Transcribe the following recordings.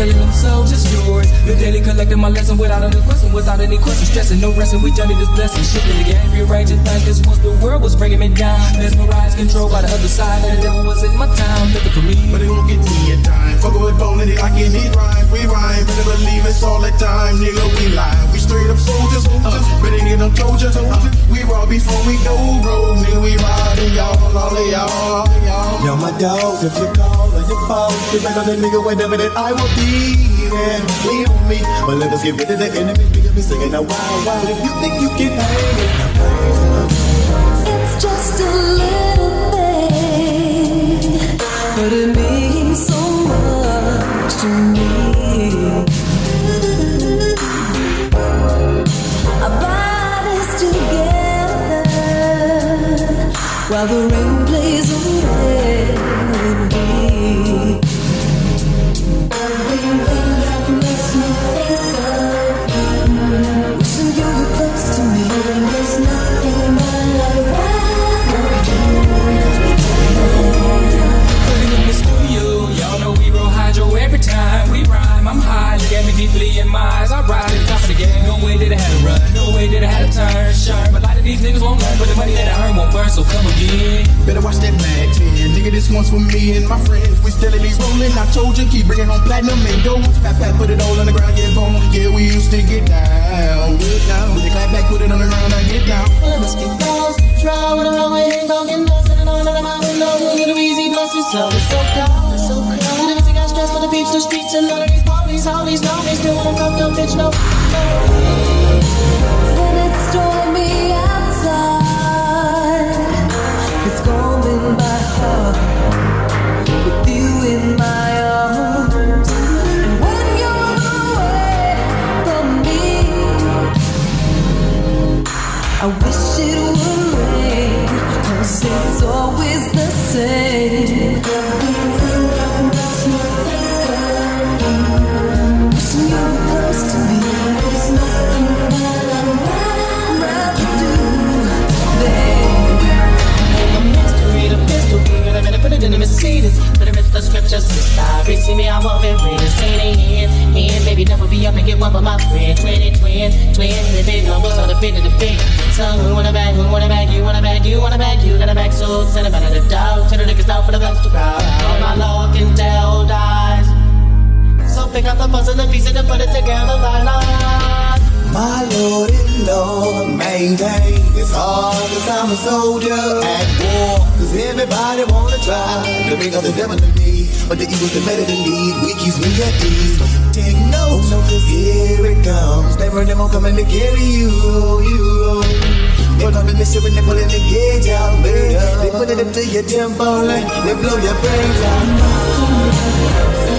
telling them so, just yours. The daily collecting my lesson without any question, without any question, stressing, no resting. We journey this blessing, shifting the game, rearranging things. This once the world was bringing me down, mesmerized, controlled by the other side. And the devil was in my town, looking for me. But it won't get me a dime. Fuck with bone and it like it need rhyme. We rhyme, better believe it's all the time. Nigga, we lie. We straight up soldiers. Uh, better get them told ya. Uh, we raw before we go dog, if you call or you fall, depend on the nigga whenever that I will be there. On me, but let us get rid of the enemy. We can be singing a wild, wild. If you think you can hang it, It's just a little thing, but it means so much to me. Our bodies together while the rain this one's for me and my friends. We steadily rolling. I told you, keep bringing home platinum and gold. Pat, pat, put it all on the ground, get boom. Yeah, we used to get down, get down. With the clap back, put it on the ground, I get down. Well, let's get lost. Try with a runway and go get lost. And on under my window, a little easy blessing. So it's so cold, it's so cold. And everything got stress for the peeps, the streets, and all of these parties, all these zombies. Still wanna fuck up, bitch, no. When it's stormy outside, it's calming my heart with you in my arms. And when you're away from me, I wish it would sister. See me, I won't be. Say it in, in, baby, double be up and get one for my friend. Twin, twin, twin, the big numbers on the bit of the big. So who wanna bag, who wanna bag, you wanna bag, you wanna bag, you wanna bag, so send it back to the dog. Tell the niggas down for the best to crowd. All my law can tell dies. So pick up the puzzle and piece it and put it together, la la. My Lord and Lord, maintain. It's hard cause I'm a soldier at war. Cause everybody wanna try to bring up the devil in me. But the evil's the better than need. We keeps me at ease. Take notes, cause here it comes. Never them on coming to carry you, you. They come in the ship and they pulling the gauge out, baby. They put it up to your tempo like they blow your brains out.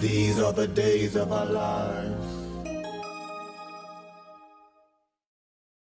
These are the days of our lives.